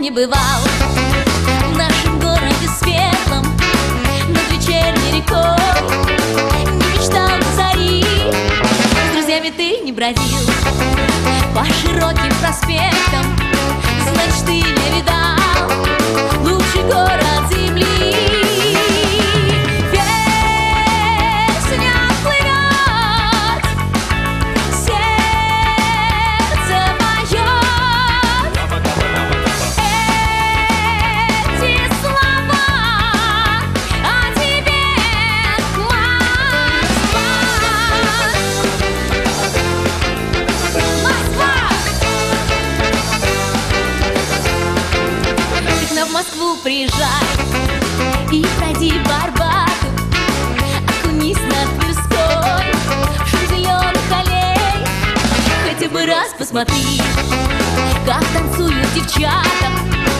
не бывал. В нашем городе светлом Над вечерней рекой Не мечтал до зари. С друзьями ты не бродил По широким проспектам Москву приезжай и пройди Барбату, окунись над Тверской, в шум зеленых аллей, хотя бы раз посмотри, как танцуют девчата. на